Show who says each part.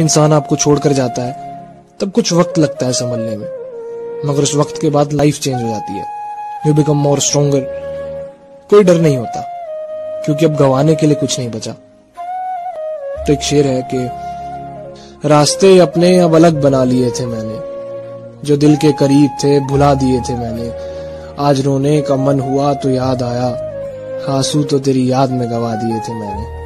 Speaker 1: इंसान आपको छोड़कर जाता है, तब कुछ वक्त लगता है संभलने में। मगर उस वक्त के बाद लाइफ चेंज हो जाती है। यू बिकम मोर स्ट्रोंगर कोई डर नहीं होता, क्योंकि अब गंवाने के लिए कुछ नहीं बचा। तो एक शेर है कि, रास्ते अपने अब अलग बना लिए थे मैंने, जो दिल के करीब थे भुला दिए थे मैंने। आज रोने का मन हुआ तो याद आया, आँसू तो तेरी याद में गवा दिए थे मैंने।